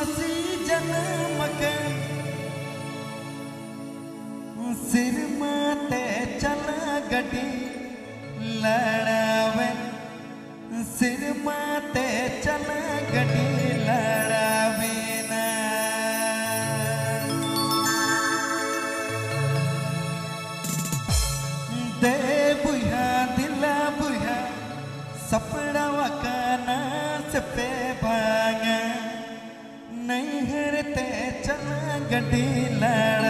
मसी जन्म के सिर माते चल गटी लड़ावे। सिर माते चल गटी ਗੱਡੀ ਲੈਣ